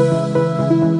Música